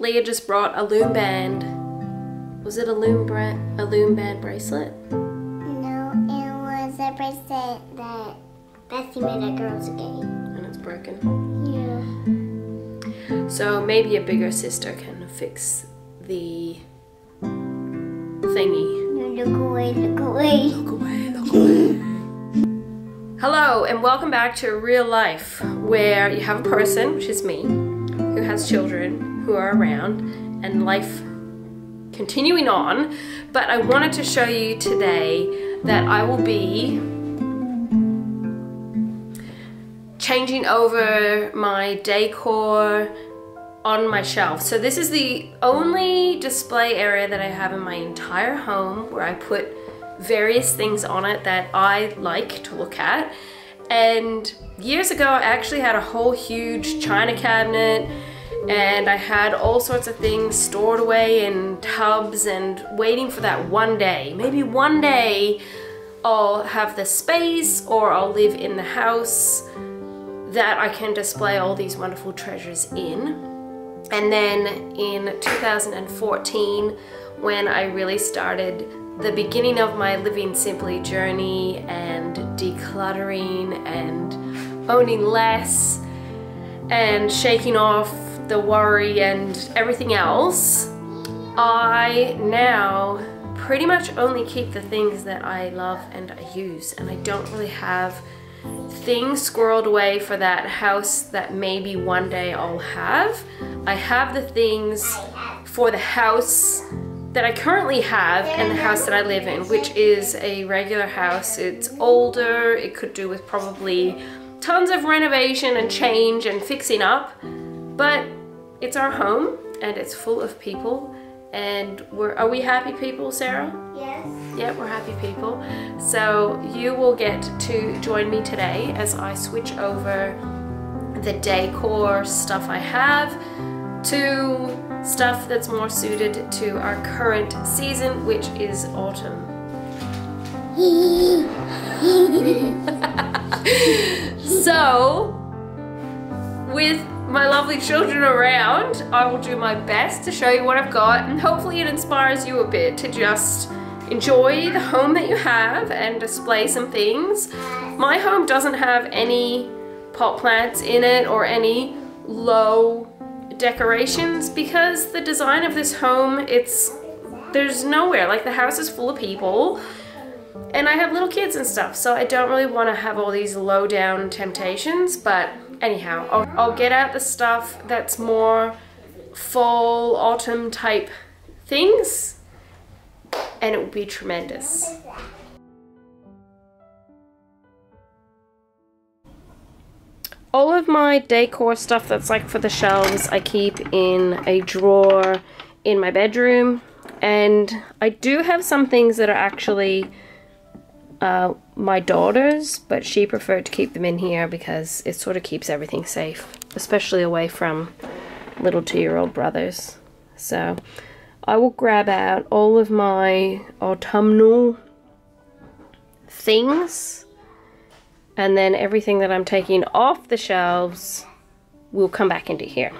Leah just brought a loom band. Was it a loom bra- a loom band bracelet? No, it was a bracelet that Bessie made at girls' game. And it's broken. Yeah. So maybe a bigger sister can fix the thingy. Look away, look away. Look away, look away. Hello, and welcome back to real life, where you have a person, which is me, who has children who are around, and life continuing on. But I wanted to show you today that I will be changing over my decor on my shelf. So this is the only display area that I have in my entire home where I put various things on it that I like to look at. And years ago, I actually had a whole huge china cabinet and I had all sorts of things stored away in tubs and waiting for that one day. Maybe one day I'll have the space or I'll live in the house that I can display all these wonderful treasures in. And then in 2014, when I really started the beginning of my living simply journey and decluttering and owning less and shaking off the worry and everything else, I now pretty much only keep the things that I love and I use, and I don't really have things squirreled away for that house that maybe one day I'll have. I have the things for the house that I currently have and the house that I live in, which is a regular house. It's older, it could do with probably tons of renovation and change and fixing up, but it's our home and it's full of people and we're, are we happy people, Sarah? Yes. Yeah, we're happy people. So you will get to join me today as I switch over the decor stuff I have to stuff that's more suited to our current season, which is autumn. so, with my lovely children around, I will do my best to show you what I've got and hopefully it inspires you a bit to just enjoy the home that you have and display some things. My home doesn't have any pot plants in it or any low decorations because the design of this home, it's there's nowhere. Like the house is full of people and I have little kids and stuff, so I don't really want to have all these low down temptations, but anyhow, I'll, I'll get out the stuff that's more fall, autumn type things, and it will be tremendous. All of my decor stuff that's like for the shelves, I keep in a drawer in my bedroom, and I do have some things that are actually uh, my daughter's, but she preferred to keep them in here because it sort of keeps everything safe, especially away from little two-year-old brothers. So I will grab out all of my autumnal things and then everything that I'm taking off the shelves will come back into here.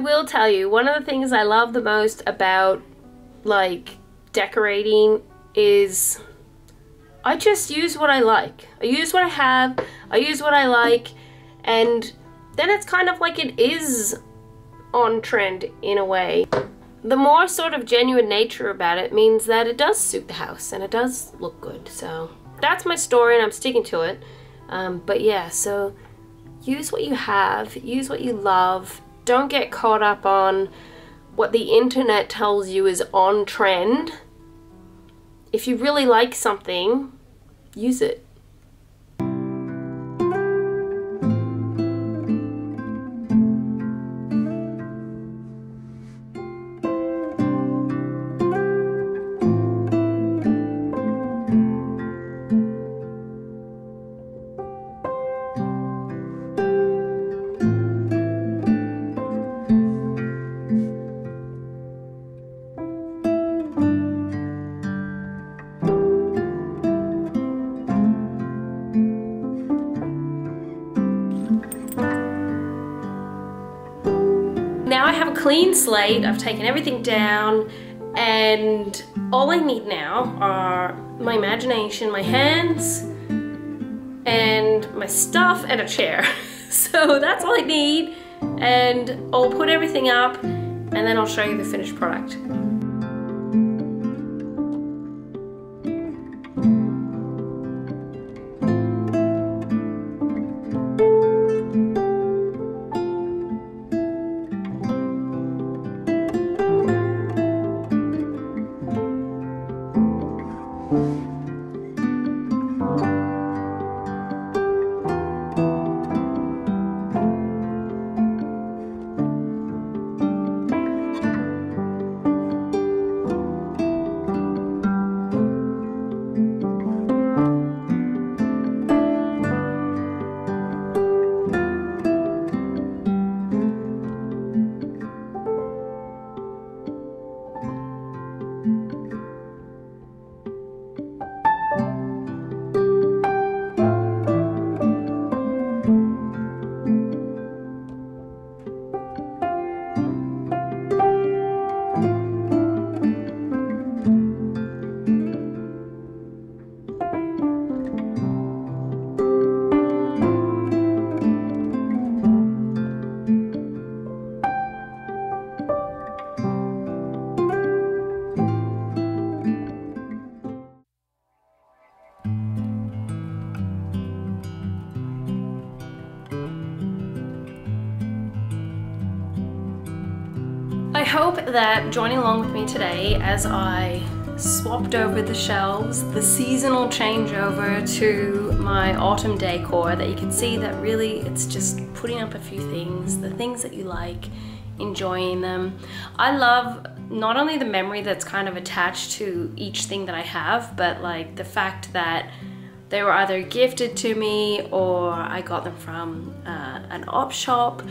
Will tell you, one of the things I love the most about like decorating is I just use what I like. I use what I have, I use what I like, and then it's kind of like it is on trend in a way. The more sort of genuine nature about it means that it does suit the house and it does look good. So that's my story and I'm sticking to it. Um, but yeah, so use what you have, use what you love, don't get caught up on what the internet tells you is on trend. If you really like something, use it. I have a clean slate. I've taken everything down and all I need now are my imagination, my hands, and my stuff and a chair. so that's all I need and I'll put everything up and then I'll show you the finished product. I hope that joining along with me today as I swapped over the shelves, the seasonal changeover to my autumn decor, that you can see that really it's just putting up a few things, the things that you like, enjoying them. I love not only the memory that's kind of attached to each thing that I have, but like the fact that they were either gifted to me or I got them from uh, an op shop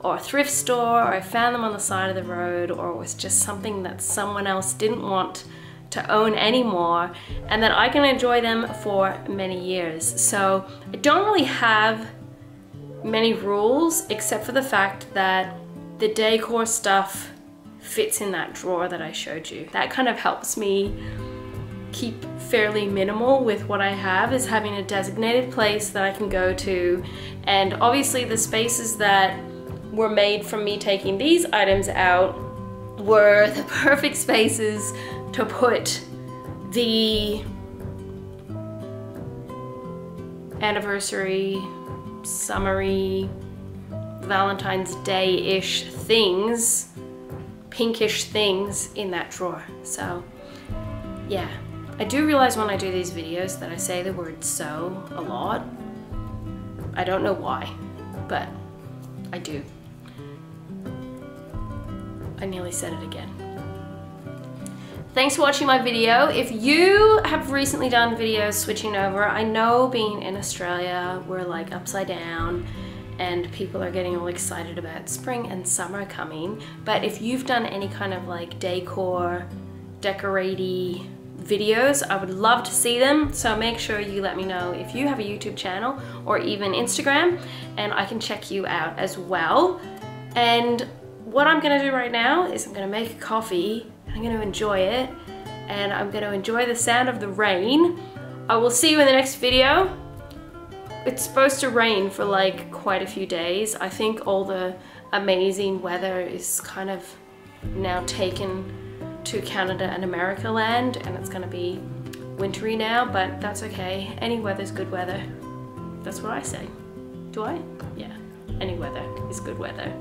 or a thrift store or I found them on the side of the road or it was just something that someone else didn't want to own anymore and that I can enjoy them for many years. So I don't really have many rules except for the fact that the decor stuff fits in that drawer that I showed you. That kind of helps me keep fairly minimal with what I have is having a designated place that I can go to and obviously the spaces that were made from me taking these items out were the perfect spaces to put the anniversary, summery, Valentine's Day-ish things, pinkish things in that drawer. So yeah, I do realize when I do these videos that I say the word so a lot. I don't know why, but I do. I nearly said it again. Thanks for watching my video. If you have recently done videos switching over, I know being in Australia, we're like upside down and people are getting all excited about spring and summer coming. But if you've done any kind of like decor, decoratey videos, I would love to see them. So make sure you let me know if you have a YouTube channel or even Instagram and I can check you out as well. And what I'm gonna do right now is I'm gonna make a coffee and I'm gonna enjoy it and I'm gonna enjoy the sound of the rain. I will see you in the next video. It's supposed to rain for like quite a few days. I think all the amazing weather is kind of now taken to Canada and America land and it's gonna be wintry now, but that's okay. Any weather's good weather. That's what I say. Do I? Yeah, any weather is good weather.